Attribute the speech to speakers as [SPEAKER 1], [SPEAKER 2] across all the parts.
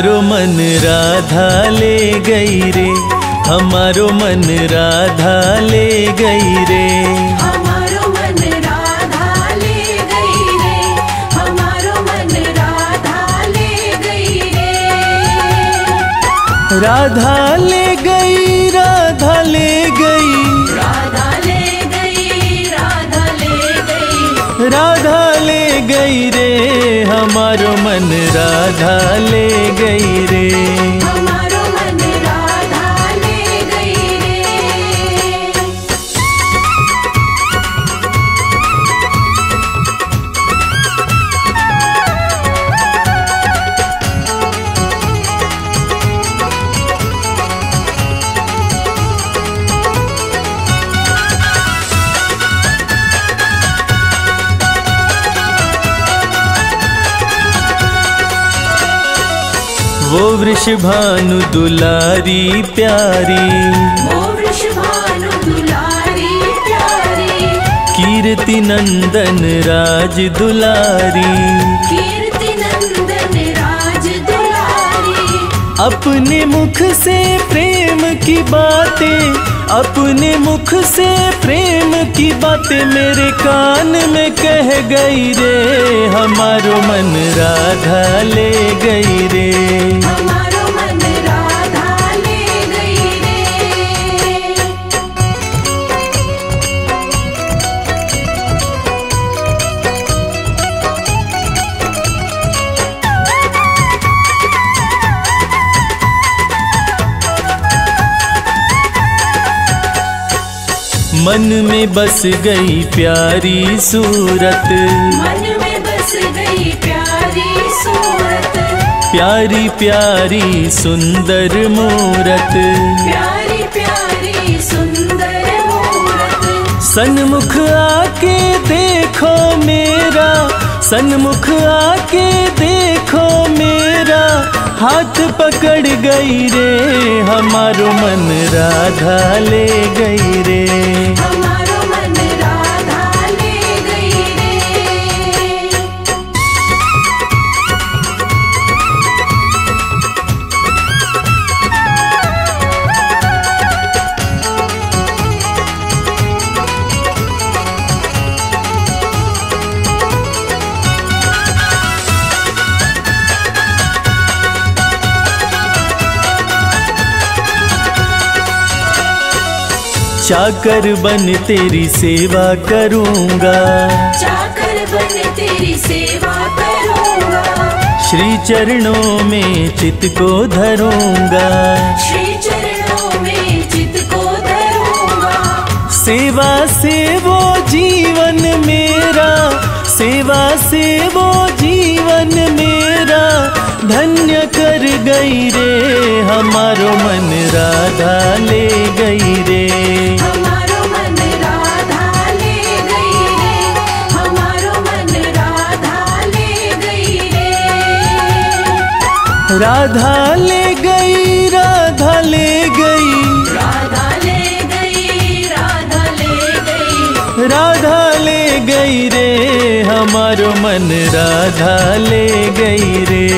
[SPEAKER 1] हमारो मन राधा ले गई रे हमारो मन राधा ले गई रे।
[SPEAKER 2] हमारो मन राधा ले गई रे हमारो मन राधा ले गई रे।
[SPEAKER 1] राधा ले गई राधा ले गई।
[SPEAKER 2] राधा ले गई राधा ले गई।
[SPEAKER 1] राधा ले गई रे हमारो मन राधा ले गई रे। वृषभानु दुलारी प्यारी। कीर्ति नंदन राज दुलारी। अपने मुख से प्रेम की बातें अपने मुख से प्रेम की बातें मेरे कान में कह गई रे। हमारो मन राधा ले गई रे।
[SPEAKER 2] मन
[SPEAKER 1] में बस गई प्यारी सूरत।
[SPEAKER 2] मन में बस गई प्यारी सूरत।
[SPEAKER 1] प्यारी प्यारी सुंदर मूरत।
[SPEAKER 2] प्यारी प्यारी सुंदर मूरत।
[SPEAKER 1] सन्मुख आके देखो मेरा। सन्मुख आके देखो मेरा हाथ पकड़ गई रे हमारो मन राधा ले गई रे। चाकर बन तेरी सेवा करूँगा।
[SPEAKER 2] चाकर बन तेरी सेवा करूँगा।
[SPEAKER 1] श्री चरणों में चित को धरूँगा।
[SPEAKER 2] श्री चरणों में चित को धरूँगा।
[SPEAKER 1] सेवा से वो जीवन मेरा सेवा से वो जीवन मेरा धन्य कर गई रे। हमारो मन राधा ले गई रे।
[SPEAKER 2] हमारो मन राधा ले गई रे। हमारो मन राधा ले गई रे।
[SPEAKER 1] राधा ले गई राधा ले गई।
[SPEAKER 2] राधा ले गई राधा ले गई।
[SPEAKER 1] राधा ले गई रे हमारो मन राधा ले गई रे।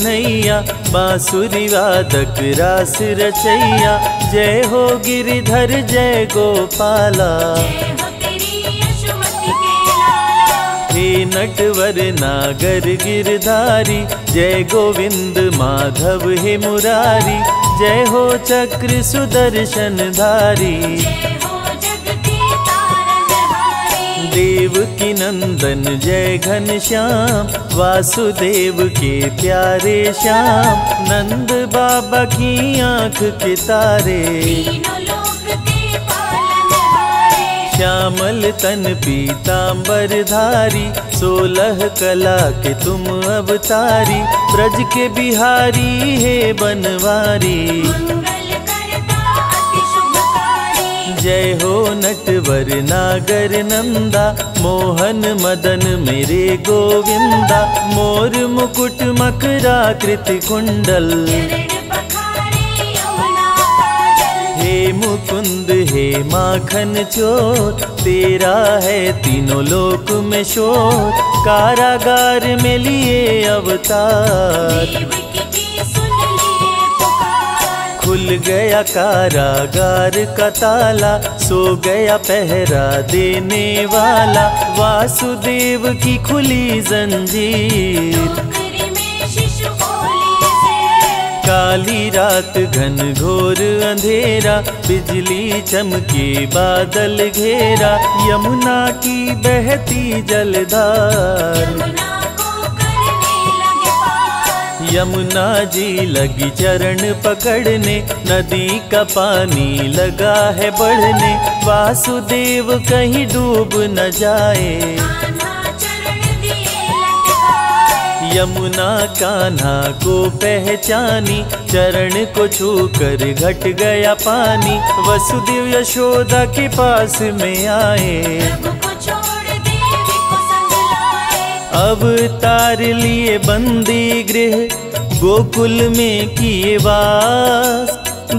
[SPEAKER 1] कन्हैया बांसुरी वादक, रास रचैया। जय हो गिरिधर, जय गोपाला।
[SPEAKER 2] हो
[SPEAKER 1] नटवर नागर, गिरधारी। जय गोविंद माधव, हे मुरारी। जय हो चक्र सुदर्शन धारी। देव की नंदन, जय घन श्याम। वासुदेव के प्यारे श्याम, नंद बाबा की आँख के तारे। श्यामल तन पीतांबर धारी, सोलह कला के तुम अवतारी, ब्रज के बिहारी हे बनवारी। जय हो नटवर नागर नंदा, मोहन मदन मेरे गोविंदा, मोर मुकुट कुंडल।
[SPEAKER 2] पखारे यमुना काजल
[SPEAKER 1] हे मुकुंद, हे माखन चोर, तेरा है तीनों लोक में शोर, कारागार में लिए अवतार। खुल गया कारागार का ताला, सो गया पहरा देने वाला। वासुदेव की खुली जंजीर। काली रात घन घोर अंधेरा, बिजली चमके बादल घेरा। यमुना की बहती जलधार।
[SPEAKER 2] यमुना
[SPEAKER 1] जी लगी चरण पकड़ने, नदी का पानी लगा है बढ़ने। वासुदेव कहीं डूब न जाए। यमुना कान्हा को पहचानी, चरण को छू कर घट गया पानी। वसुदेव यशोदा के पास में आए। अब तार लिए बंदी गृह गोकुल में किए वास।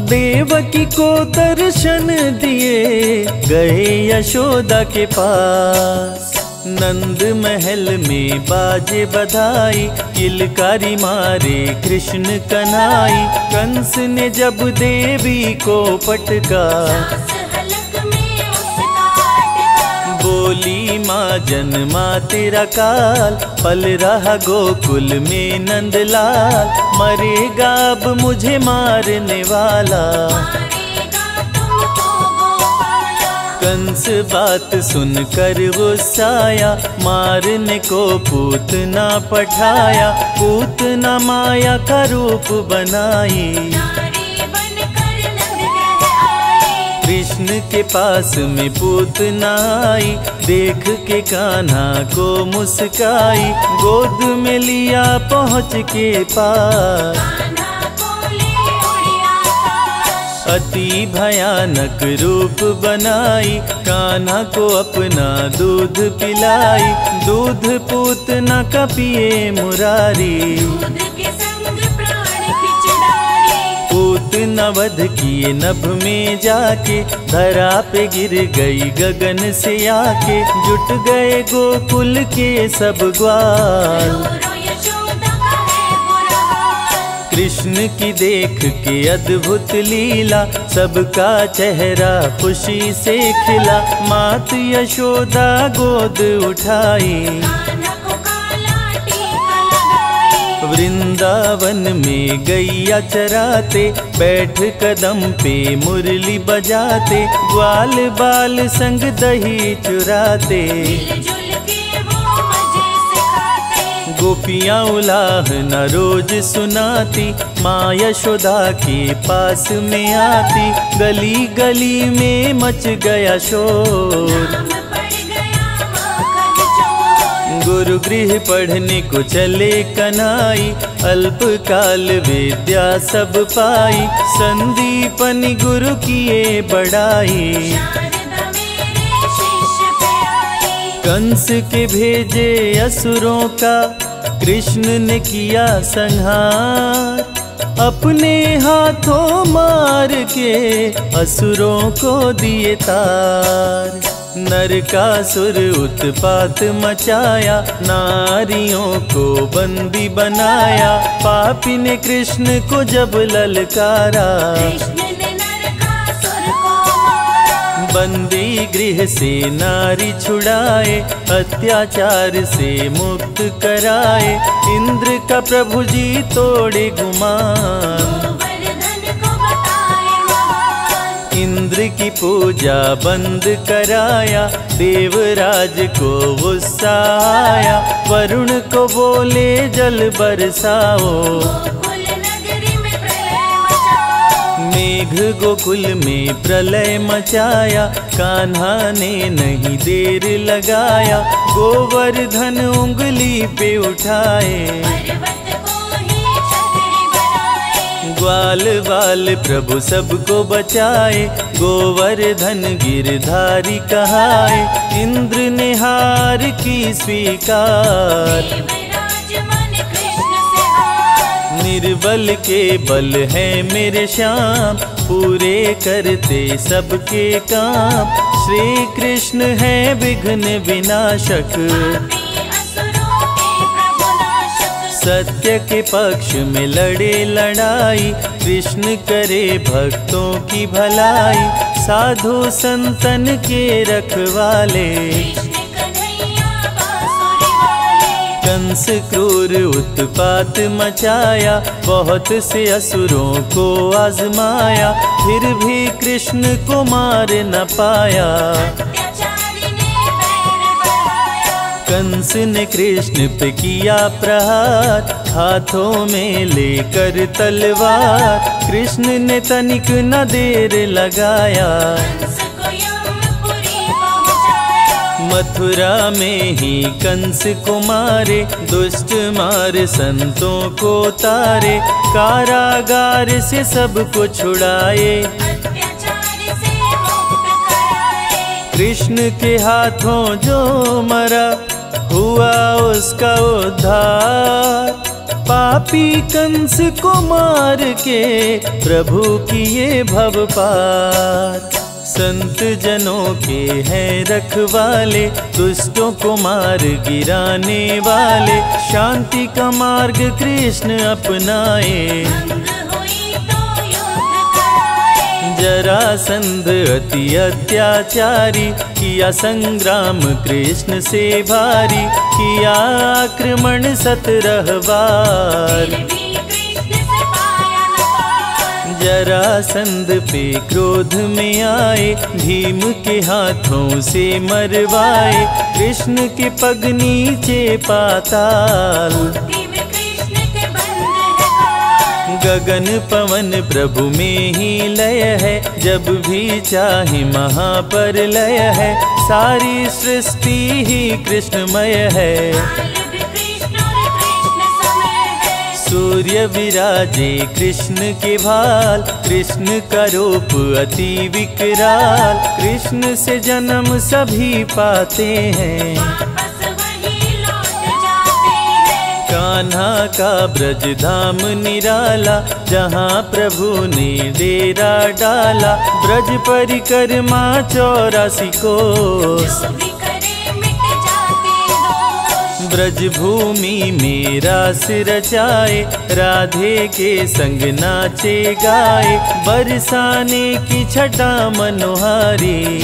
[SPEAKER 1] देवकी को दर्शन दिए गए यशोदा के पास। नंद महल में बाजे बधाई किलकारी मारे कृष्ण कनाई कंस ने जब देवी को पटका बोली माँ जन्मा तेरा काल पल रहा गोकुल में नंदलाल मरेगा अब मुझे मारने वाला।
[SPEAKER 2] गोपाला।
[SPEAKER 1] कंस बात सुनकर गुस्साया मारने को पूतना पठाया। पूतना माया का रूप बनाई। के पास में पूतना आई देख के कान्हा को मुस्काई, गोद में लिया पहुँच के पास। अति भयानक रूप बनाई, कान्हा को अपना दूध पिलाई, दूध पूतना का पिए मुरारी। पूतना वध किए नभ में जाके, धरा पे गिर गई गगन से आके, जुट गए गोकुल के सब ग्वाल। कृष्ण की देख के अद्भुत लीला, सबका चेहरा खुशी से खिला, मात यशोदा गोद उठाई। वृंदावन में गैया चराते, बैठ कदम पे मुरली बजाते, ग्वाल बाल संग दही चुराते। गोपियाँ उलाह न रोज सुनाती माँ यशोदा के पास में आती, गली गली में मच गया शोर। गुरु गृह पढ़ने को चले कनाई अल्पकाल विद्या सब पाई। संदीपन गुरु किए बड़ाई कंस के भेजे असुरों का, कृष्ण ने किया संहार। अपने हाथों मार के असुरों को दिए तार। नरकासुर उत्पात मचाया नारियों को बंदी बनाया। पापी ने कृष्ण को जब ललकारा
[SPEAKER 2] कृष्ण ने नरकासुर को मारा।
[SPEAKER 1] बंदी गृह से नारी छुड़ाए अत्याचार से मुक्त कराए। इंद्र का प्रभु जी तोड़े गुमान। इंद्र की पूजा बंद कराया, देवराज को गुस्सा आया वरुण को बोले, जल बरसाओ। मेघ गोकुल में प्रलय मचाया, कान्हा ने नहीं देर लगाया, गोवर्धन उंगली पे उठाए। ग्वाल बाल प्रभु सबको बचाए गोवर्धन गिरधारी कहाए, इंद्र ने हार की स्वीकार। निर्बल के बल है मेरे श्याम, पूरे करते सबके काम। श्री कृष्ण है विघ्न विनाशक। सत्य के पक्ष में लड़े लड़ाई, कृष्ण करे भक्तों की भलाई, साधु संतन के रखवाले। कंस क्रूर उत्पात मचाया, बहुत से असुरों को आजमाया, फिर भी कृष्ण को मार न पाया। कंस ने कृष्ण पे किया प्रहार, हाथों में लेकर तलवार। कृष्ण ने तनिक न देर लगाया। मथुरा में ही कंस को मारे, दुष्ट मार संतों को तारे। कारागार से सबको छुड़ाए। कृष्ण के हाथों जो मरा हुआ उसका उद्धार। पापी कंस को मार के प्रभु किए भव पार। संत जनों के हैं रखवाले, दुष्टों को मार गिराने वाले। शांति का मार्ग कृष्ण अपनाए। जरासंध अति अत्याचारी, किया संग्राम कृष्ण से भारी, किया आक्रमण सतरह बार
[SPEAKER 2] फिर भी कृष्ण से पाया न पार
[SPEAKER 1] जरासंध पे क्रोध में आए, भीम के हाथों से मरवाए, कृष्ण के पग नीचे पाताल। गगन पवन प्रभु में ही लय है। जब भी चाहे महापर लय है। सारी सृष्टि ही कृष्णमय है। सूर्य विराजे कृष्ण के भाल। कृष्ण का रूप अति विकराल। कृष्ण से जन्म सभी पाते हैं। कान्हा का ब्रज धाम निराला, जहाँ प्रभु ने डेरा डाला। ब्रज परिक्रमा चौरासी
[SPEAKER 2] दोष
[SPEAKER 1] ब्रज भूमि मेरा सिर रचाए राधे के संग नाचे गाए। बरसाने की छटा मनोहारी।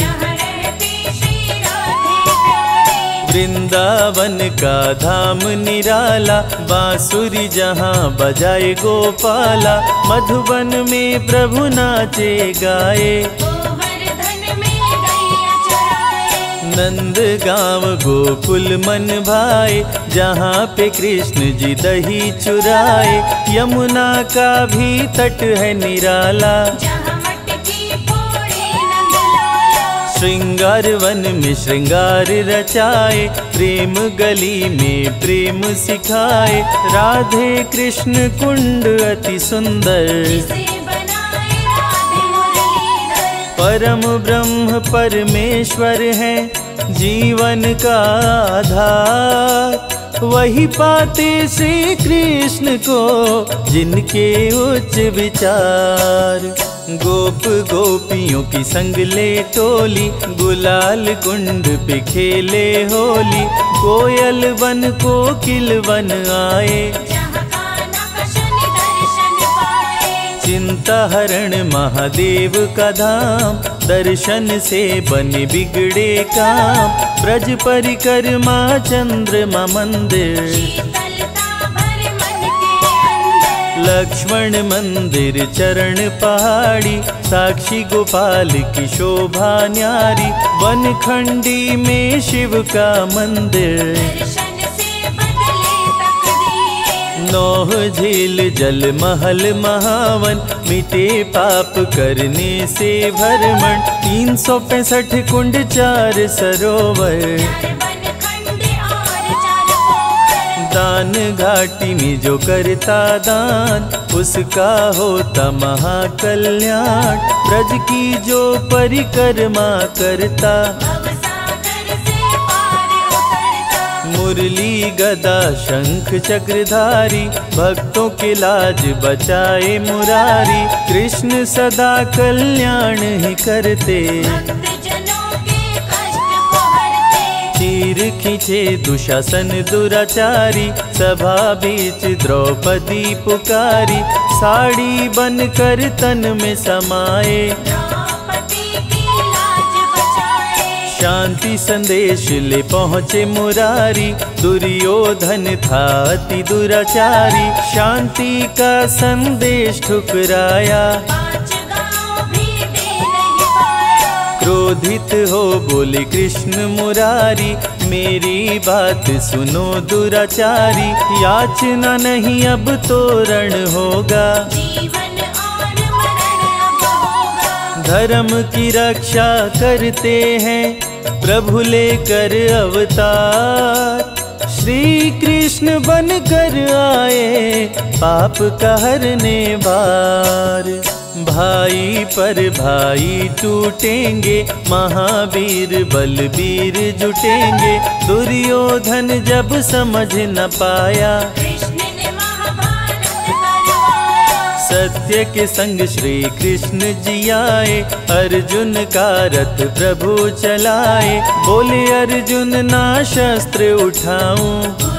[SPEAKER 1] वृंदावन का धाम निराला बांसुरी जहाँ बजाए गोपाला मधुबन में प्रभु नाचे गाए।
[SPEAKER 2] गोवर्धन में गैया चराए
[SPEAKER 1] नंद गाँव गोकुल मन भाए जहाँ पे कृष्ण जी दही चुराए। यमुना का भी तट है निराला। श्रृंगार वन में श्रृंगार रचाए, प्रेम गली में प्रेम सिखाए। राधे कृष्ण कुंड अति सुंदर। परम ब्रह्म परमेश्वर है, जीवन का आधार। वही पाते श्री कृष्ण को, जिनके उच्च विचार। गोप गोपियों की संग ले टोली, गुलाल कुंड पे खेले होली। कोयल वन को किल वन आए। चिंता हरण महादेव का धाम, दर्शन से बने बिगड़े काम। ब्रज परिक्रमा चंद्रमा मंदिर। लक्ष्मण मंदिर चरण पहाड़ी साक्षी गोपाल की शोभा न्यारी वन खंडी में शिव का मंदिर। नौह झील जल महल महावन मिटे पाप करने से भरमण तीन सौ पैंसठ कुंड चार सरोवर। दान घाटी में जो करता दान, उसका होता महाकल्याण। ब्रज की जो परिक्रमा करता, मुरली, गदा, शंख, चक्रधारी, भक्तों के लाज बचाए मुरारी। कृष्ण सदा कल्याण ही करते। चीर खींचे दुशासन दुराचारी सभा बीच द्रौपदी पुकारी साड़ी बनकर तन में समाए
[SPEAKER 2] द्रौपदी की लाज बचाए।
[SPEAKER 1] शांति संदेश ले पहुँचे मुरारी दुर्योधन था अति दुराचारी शांति का संदेश ठुकराया। क्रोधित हो बोले कृष्ण मुरारी मेरी बात सुनो दुराचारी याचना नहीं अब तोरण होगा। धर्म की रक्षा करते हैं प्रभु लेकर अवतार। श्री कृष्ण बन कर आए पाप का हरने बार भाई पर भाई टूटेंगे, महावीर बलबीर जुटेंगे। दुर्योधन जब समझ न पाया, सत्य के संग श्री कृष्ण जी आए, अर्जुन का रथ प्रभु चलाए। बोले, अर्जुन, ना शस्त्र उठाऊं।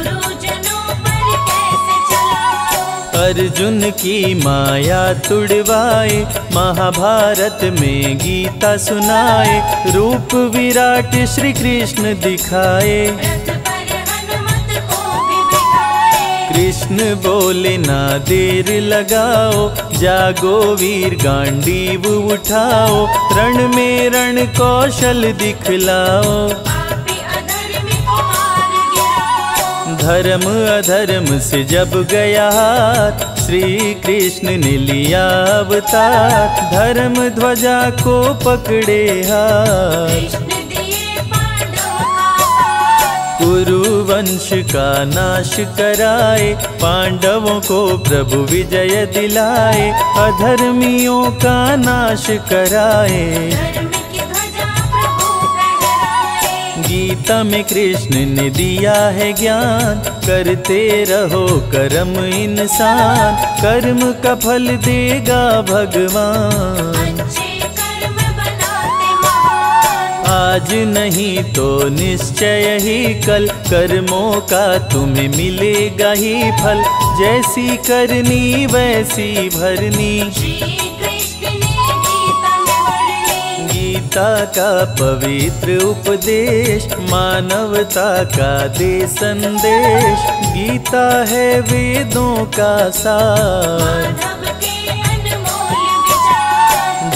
[SPEAKER 1] अर्जुन की माया तुड़वाए, महाभारत में गीता सुनाए, रूप विराट श्री कृष्ण दिखाए। कृष्ण बोले, ना देर लगाओ, जागो वीर गांडीव उठाओ रण में रण कौशल दिखलाओ। धर्म अधर्म से जब गया श्री कृष्ण ने लिया अवतार। धर्म ध्वजा को पकड़े हाथ। कुरु वंश का नाश कराए, पांडवों को प्रभु विजय दिलाए, अधर्मियों का नाश कराए। गीता में कृष्ण ने दिया है ज्ञान, करते रहो कर्म इंसान, कर्म का फल देगा भगवान। आज नहीं तो निश्चय ही कल कर्मों का तुम्हें मिलेगा ही फल, जैसी करनी वैसी भरनी।
[SPEAKER 2] गीता
[SPEAKER 1] का पवित्र उपदेश मानवता का दे संदेश गीता है वेदों का सार।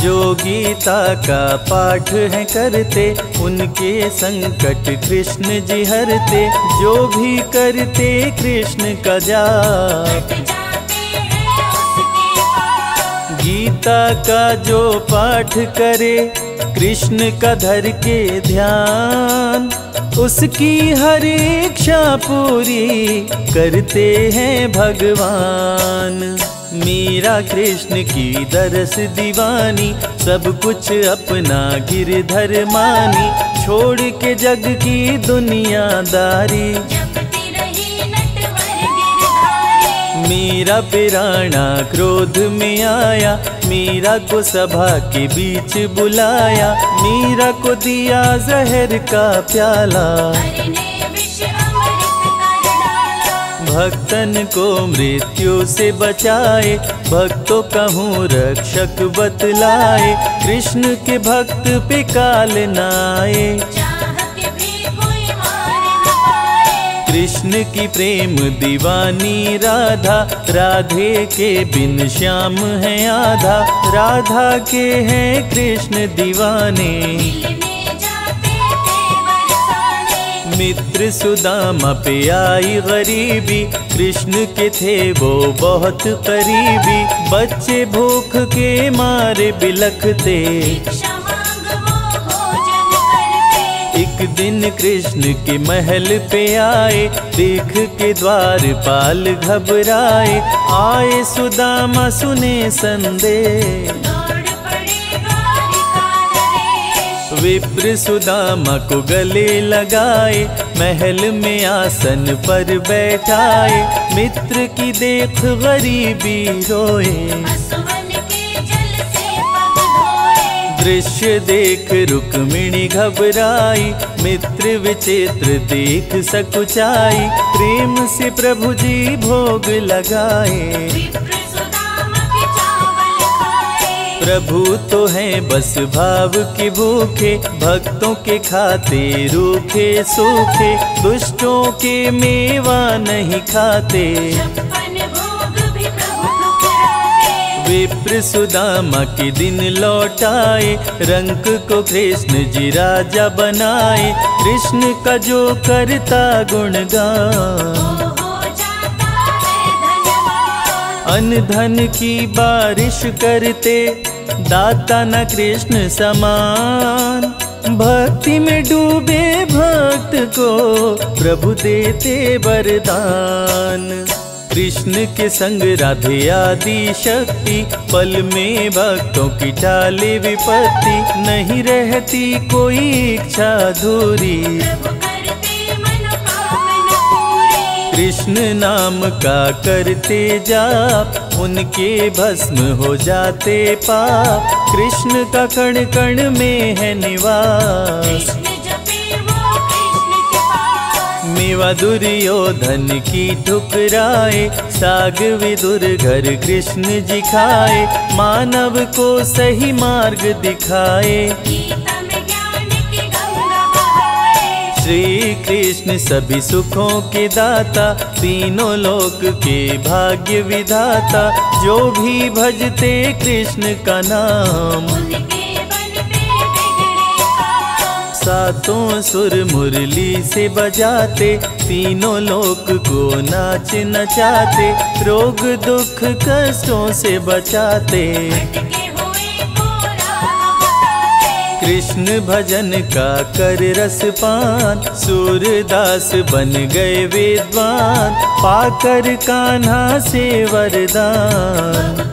[SPEAKER 1] जो गीता का पाठ है करते उनके संकट कृष्ण जी हरते जो भी करते कृष्ण का जाप। गीता का जो पाठ करे कृष्ण का धर के ध्यान, उसकी हर इच्छा पूरी करते हैं भगवान। मीरा कृष्ण की दरस दीवानी, सब कुछ अपना गिरधर मानी, छोड़ के जग की दुनियादारी। मीरा पिराना क्रोध में आया, मीरा को सभा के बीच बुलाया, मीरा को दिया जहर का प्याला। भक्तन को मृत्यु से बचाए, भक्तों कहूँ रक्षक बतलाए, कृष्ण के भक्त पे काल नाए। कृष्ण की प्रेम दीवानी, राधा, राधे के बिन श्याम है आधा। राधा के हैं कृष्ण दीवाने। मित्र सुदामा पे आई गरीबी, कृष्ण के थे वो बहुत करीबी। बच्चे भूख के मारे बिलखते। दिन कृष्ण के महल पे आए, देख के द्वार पाल घबराए। आए सुदामा, सुने संदेश विप्र सुदामा को गले लगाए, महल में आसन पर बैठाए। मित्र की देख गरीबी रोए। दृश्य देख रुक्मिणी घबराई। मित्र विचित्र देख सकुचाई, प्रेम से प्रभु जी भोग लगाए। प्रभु तो है बस भाव के भूखे, भक्तों के खाते रूखे, सूखे, दुष्टों के मेवा नहीं खाते। विप्र सुदामा के दिन लौटाए रंग को कृष्ण जी राजा बनाए, कृष्ण का जो करता गुणगान अन धन की बारिश करते, दाता न कृष्ण समान। भक्ति में डूबे भक्त को प्रभु देते वरदान। कृष्ण के संग राधे आदि शक्ति, पल में भक्तों की टाले विपत्ति, नहीं रहती कोई इच्छा अधूरी। कृष्ण नाम का करते जाप, उनके भस्म हो जाते पाप, कृष्ण का कण कण में है निवास।
[SPEAKER 2] पास
[SPEAKER 1] मेवा दुर्योधन की ठुकराए साग विदुर घर कृष्ण जी खाए मानव को सही मार्ग दिखाए। श्री कृष्ण सभी सुखों के दाता तीनों लोक के भाग्य विधाता जो भी भजते कृष्ण का नाम। सातों सुर मुरली से बजाते, तीनों लोक को नाच नचाते, रोग दुख कष्टों से बचाते। कृष्ण भजन का कर रस पान, सूरदास बन गए विद्वान, पाकर कान्हा से वरदान।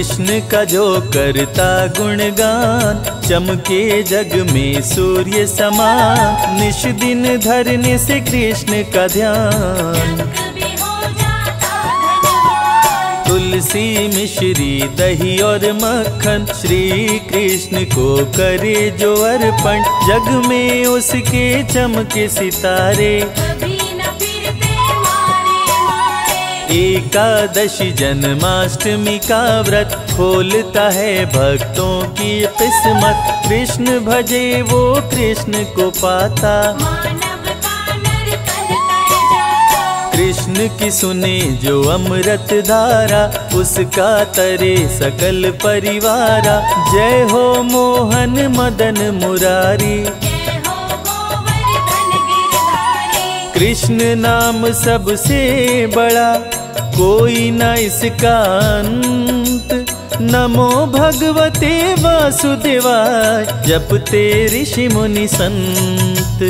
[SPEAKER 1] कृष्ण का जो करता गुणगान, चमके जग में सूर्य समान निश दिन धरने से कृष्ण का ध्यान। तुलसी, मिश्री, दही और मक्खन, श्री कृष्ण को करे जो अर्पण, जग में उसके चमके सितारे। एकादशी जन्माष्टमी का व्रत खोलता है भक्तों की किस्मत। कृष्ण भजे वो कृष्ण को पाता। कृष्ण की सुने जो अमृत धारा उसका तरे सकल परिवारा। जय हो मोहन मदन मुरारी।
[SPEAKER 2] हो
[SPEAKER 1] कृष्ण नाम सबसे बड़ा। कोई न इसका अंत। नमो भगवते वासुदेवाय जपते ऋषि मुनि संत।